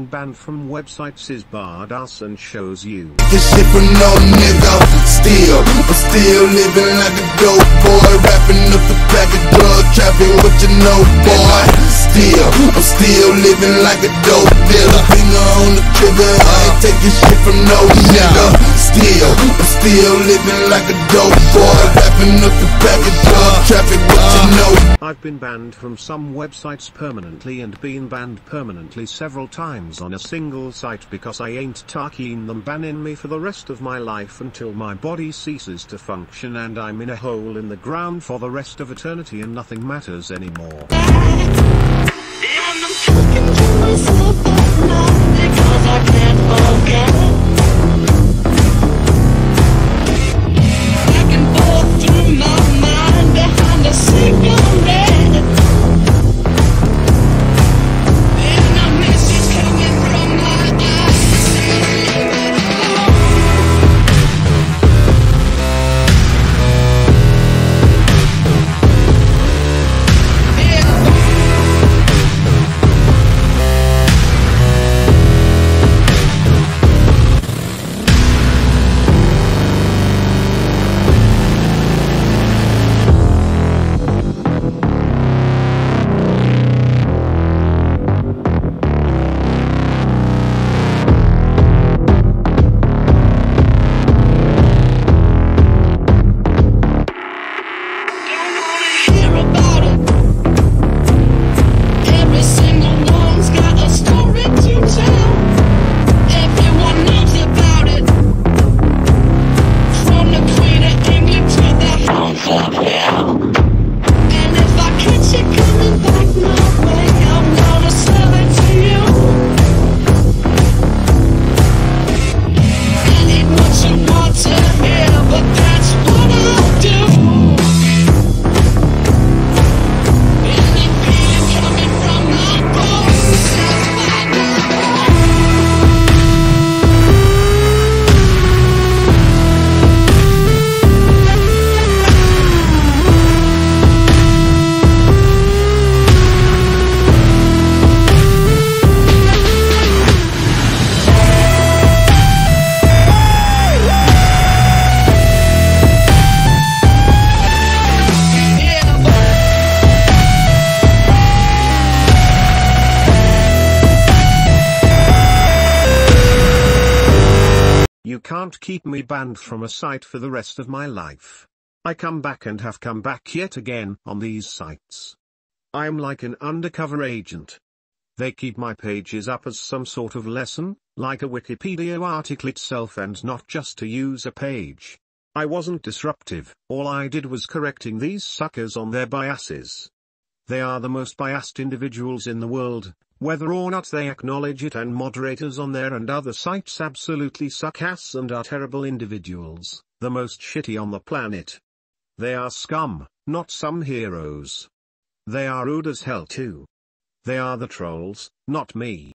banned from websites is Bardas and shows you. This shit from no nigga, still, I'm still living like a dope boy, wrapping up the pack of drug traffic, what you know, boy. Still, I'm still living like a dope dealer, finger on the trigger, I ain't taking shit from no nigga. Still, I'm still living like a dope boy, wrapping up the pack of drug traffic, what you know. I've been banned from some websites permanently and been banned permanently several times on a single site because I ain't talking them banning me for the rest of my life until my body ceases to function and I'm in a hole in the ground for the rest of eternity and nothing matters anymore. You can't keep me banned from a site for the rest of my life. I come back and have come back yet again on these sites. I am like an undercover agent. They keep my pages up as some sort of lesson, like a Wikipedia article itself and not just to use a page. I wasn't disruptive, all I did was correcting these suckers on their biases. They are the most biased individuals in the world, whether or not they acknowledge it and moderators on there and other sites absolutely suck ass and are terrible individuals, the most shitty on the planet. They are scum, not some heroes. They are rude as hell too. They are the trolls, not me.